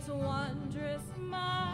its wondrous might.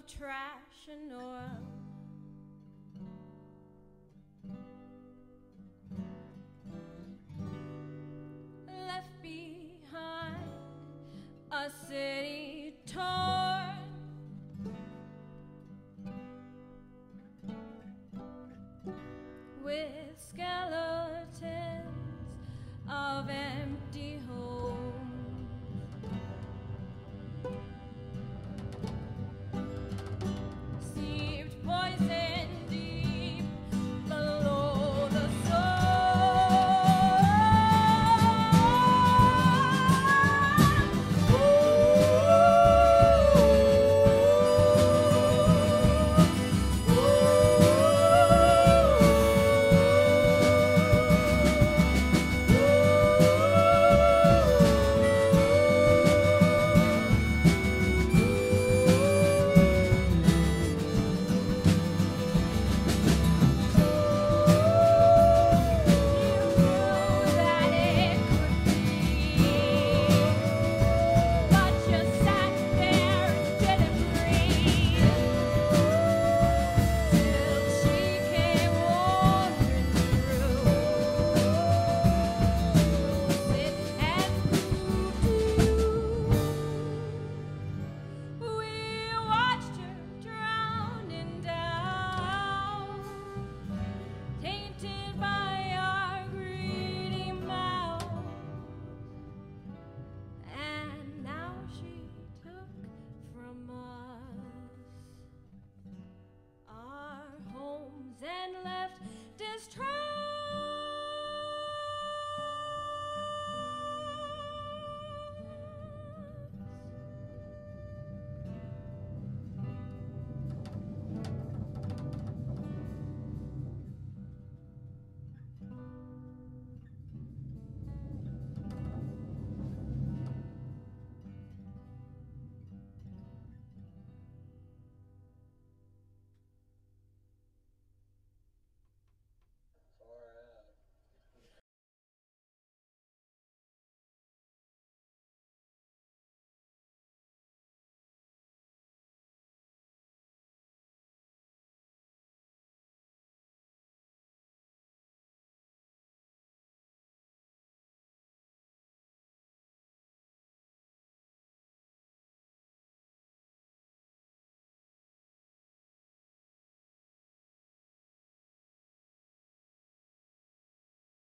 of trash and oil. Left behind a city torn. With